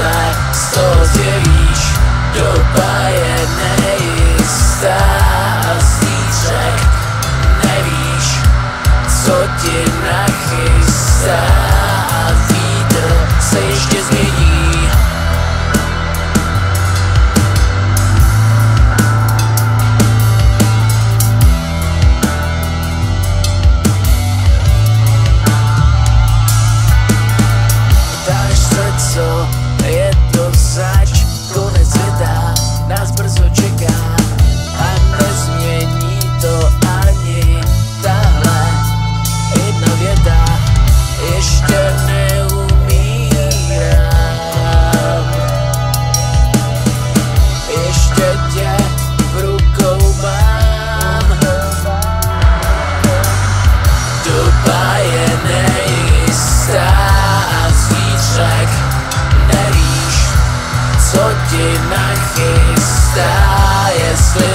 se z toho zjevíš. Doba je nejistá a zítřek nevíš, co ti nachystá a vítr se ještě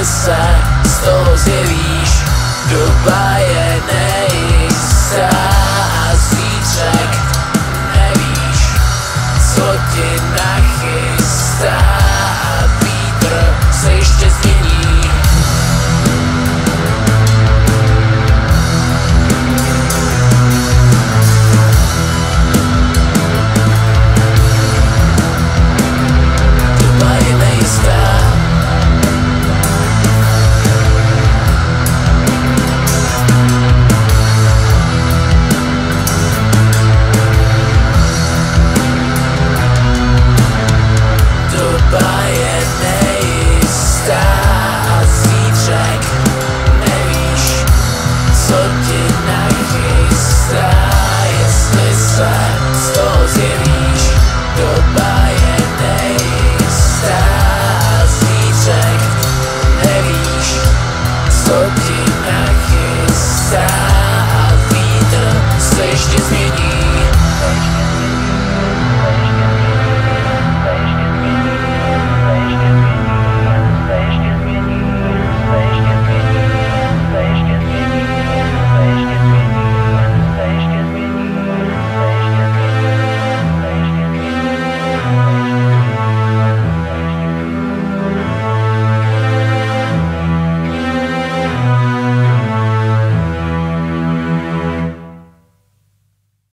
se z toho zjevíš. Doba je nejistá